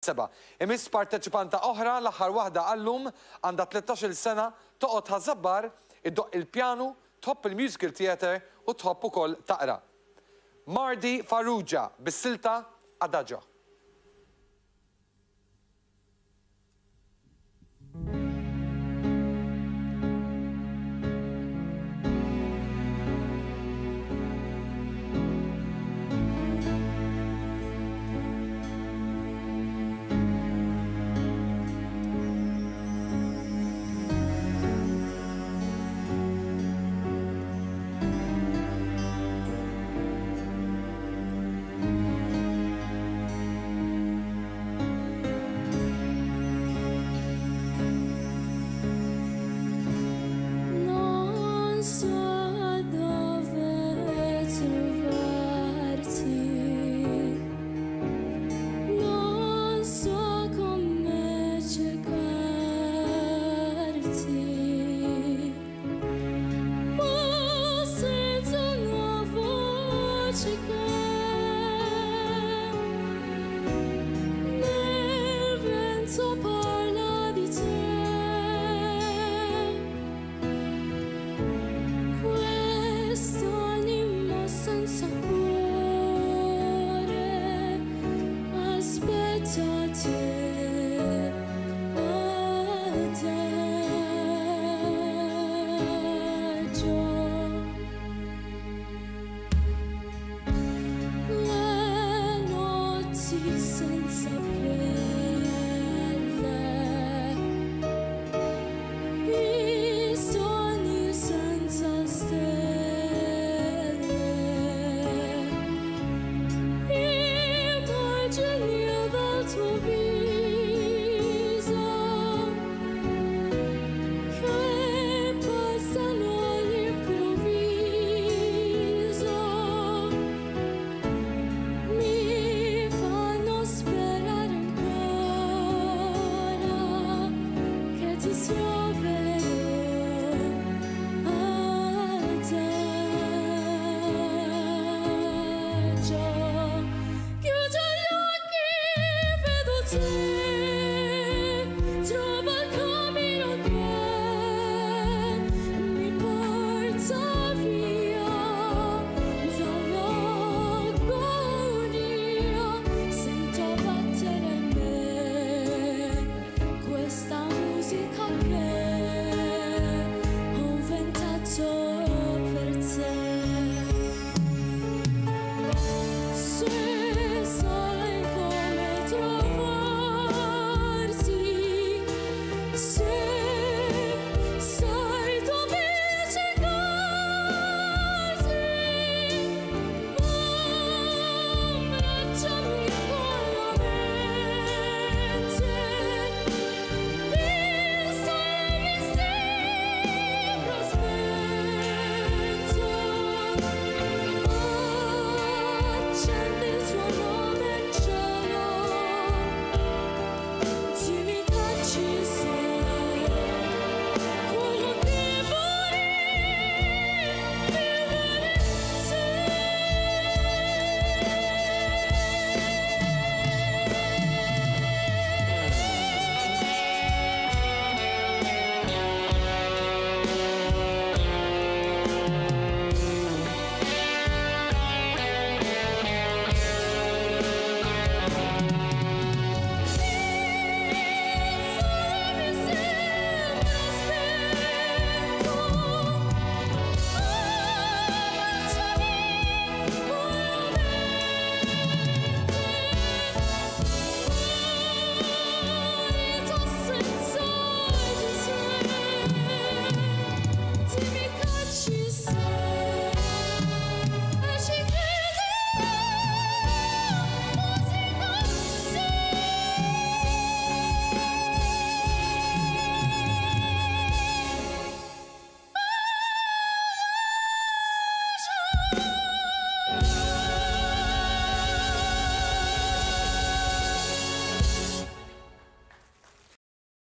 Seba, imis parteċipanta oħra l-aħħar waħda għallum għanda 13 sena toqgħod ħażabbar iddoq il-pjanu, top il-musical theater u topp ukoll taqra. Mardi Farrugia bis-silta Adagio. to the ti si